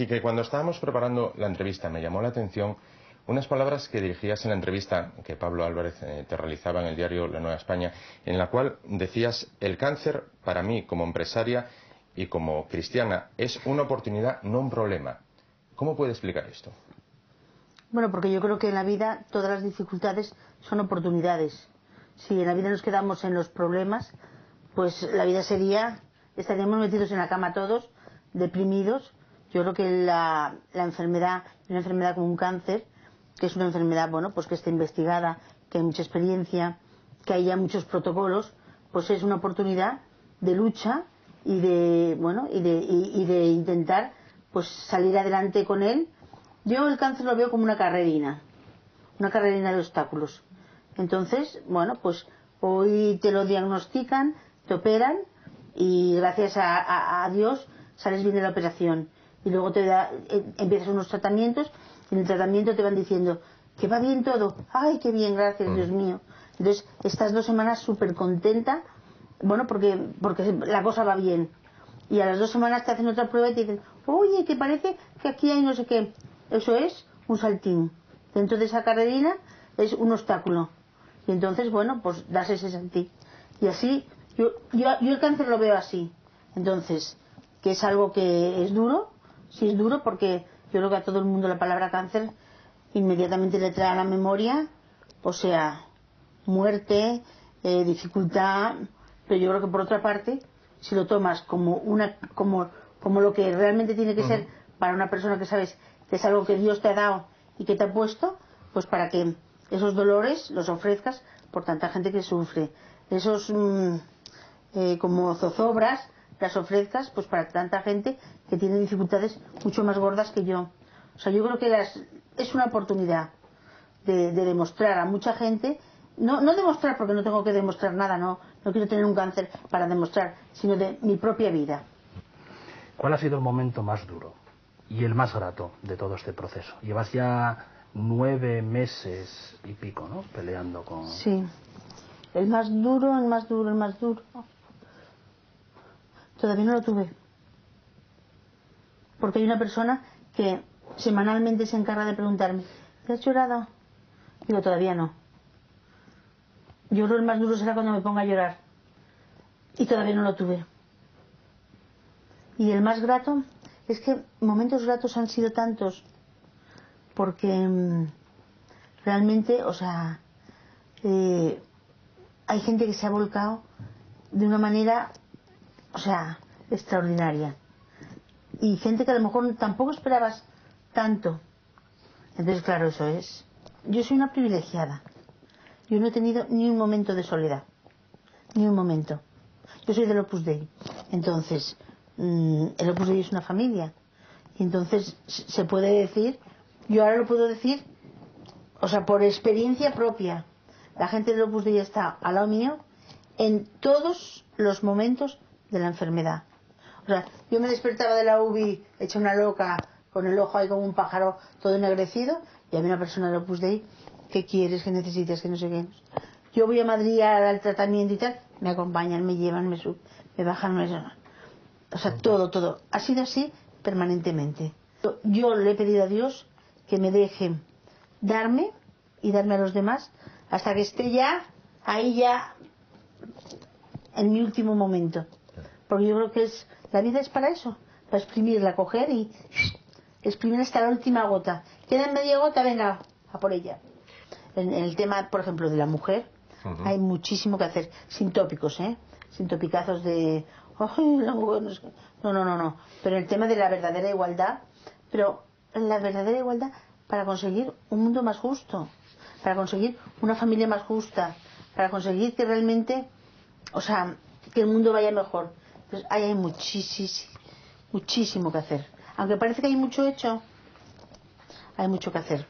Quique, cuando estábamos preparando la entrevista me llamó la atención unas palabras que dirigías en la entrevista que Pablo Álvarez eh, te realizaba en el diario La Nueva España, en la cual decías, el cáncer para mí como empresaria y como cristiana es una oportunidad, no un problema. ¿Cómo puede explicar esto? Bueno, porque yo creo que en la vida todas las dificultades son oportunidades. Si en la vida nos quedamos en los problemas, pues la vida sería, estaríamos metidos en la cama todos, deprimidos. Yo creo que la, la enfermedad, una enfermedad como un cáncer, que es una enfermedad, bueno, pues que está investigada, que hay mucha experiencia, que hay ya muchos protocolos, pues es una oportunidad de lucha y de, bueno, y de, y, de intentar pues salir adelante con él. Yo el cáncer lo veo como una carrerina, una carrerina de obstáculos. Entonces, bueno, pues hoy te lo diagnostican, te operan y gracias a, Dios sales bien de la operación. Y luego te da, eh, empiezas unos tratamientos en el tratamiento te van diciendo que va bien todo. Ay, qué bien, gracias, mm. Dios mío. Entonces, estas dos semanas súper contenta, bueno, porque, porque la cosa va bien. Y a las dos semanas te hacen otra prueba y te dicen, oye, que parece que aquí hay no sé qué. Eso es un saltín. Dentro de esa carrerina es un obstáculo. Y entonces, bueno, pues das ese saltín. Y así, yo, yo, yo el cáncer lo veo así. Entonces, que es algo que es duro, sí es duro porque yo creo que a todo el mundo la palabra cáncer inmediatamente le trae a la memoria, o sea, muerte, eh, dificultad, pero yo creo que por otra parte, si lo tomas como una, como, como lo que realmente tiene que ser para una persona que sabes que es algo que Dios te ha dado y que te ha puesto, pues para que esos dolores los ofrezcas por tanta gente que sufre, esos mm, eh, como zozobras las ofrezcas pues para tanta gente que tiene dificultades mucho más gordas que yo. O sea, yo creo que las, es una oportunidad de, demostrar a mucha gente, no, no demostrar porque no tengo que demostrar nada, no, no quiero tener un cáncer para demostrar, sino de mi propia vida. ¿Cuál ha sido el momento más duro y el más grato de todo este proceso? Llevas ya nueve meses y pico, ¿no? Peleando con... Sí. El más duro, el más duro, el más duro. Todavía no lo tuve. Porque hay una persona que semanalmente se encarga de preguntarme, ¿te has llorado? Digo, todavía no. Yo creo que el más duro será cuando me ponga a llorar. Y todavía no lo tuve. Y el más grato es que momentos gratos han sido tantos. Porque mm, realmente, o sea, eh, hay gente que se ha volcado de una manera o sea, extraordinaria. Y gente que a lo mejor tampoco esperabas tanto. Entonces, claro, eso es. Yo soy una privilegiada. Yo no he tenido ni un momento de soledad. Ni un momento. Yo soy del Opus Dei. Entonces, mm, el Opus Dei es una familia. Y entonces se puede decir, yo ahora lo puedo decir, o sea, por experiencia propia. La gente del Opus Dei está al lado mío en todos los momentos de la enfermedad. O sea, yo me despertaba de la UBI hecha una loca, con el ojo ahí como un pájaro todo ennegrecido, y había una persona de Opus Dei, ¿qué quieres, qué necesitas, qué no sé qué? Yo voy a Madrid al tratamiento y tal, me acompañan, me llevan, me suben, me bajan, me... O sea, todo, todo. Ha sido así permanentemente. Yo le he pedido a Dios que me deje darme y darme a los demás hasta que esté ya ahí ya en mi último momento porque yo creo que es la vida es para eso, para exprimirla, coger y exprimir hasta la última gota. Queda media gota, venga, a por ella. En, el tema, por ejemplo, de la mujer, hay muchísimo que hacer, sin tópicos, ¿eh? Sin topicazos de, no, no, no, no. Pero el tema de la verdadera igualdad, pero la verdadera igualdad para conseguir un mundo más justo, para conseguir una familia más justa, para conseguir que realmente, o sea, que el mundo vaya mejor. Pues hay muchísimo, muchísimo que hacer. Aunque parece que hay mucho hecho, hay mucho que hacer.